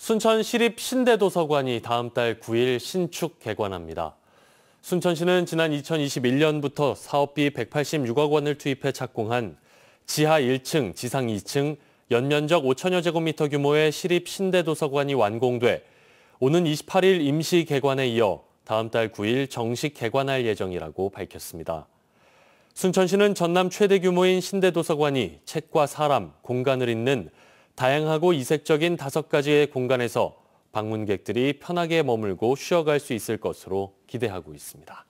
순천 시립 신대도서관이 다음 달 9일 신축 개관합니다. 순천시는 지난 2021년부터 사업비 186억 원을 투입해 착공한 지하 1층, 지상 2층, 연면적 5천여 제곱미터 규모의 시립 신대도서관이 완공돼 오는 28일 임시 개관에 이어 다음 달 9일 정식 개관할 예정이라고 밝혔습니다. 순천시는 전남 최대 규모인 신대도서관이 책과 사람, 공간을 잇는 다양하고 이색적인 다섯 가지의 공간에서 방문객들이 편하게 머물고 쉬어갈 수 있을 것으로 기대하고 있습니다.